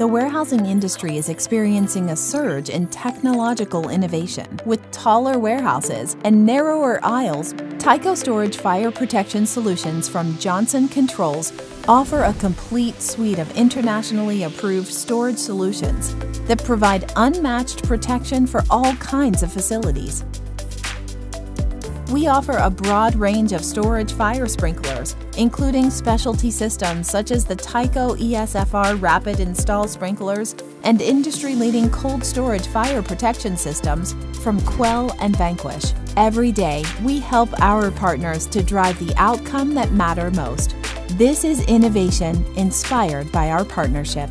The warehousing industry is experiencing a surge in technological innovation. With taller warehouses and narrower aisles, Tyco Storage Fire Protection Solutions from Johnson Controls offer a complete suite of internationally approved storage solutions that provide unmatched protection for all kinds of facilities. We offer a broad range of storage fire sprinklers, including specialty systems such as the Tyco ESFR Rapid Install Sprinklers and industry-leading cold storage fire protection systems from Quell and Vanquish. Every day, we help our partners to drive the outcome that matter most. This is innovation inspired by our partnership.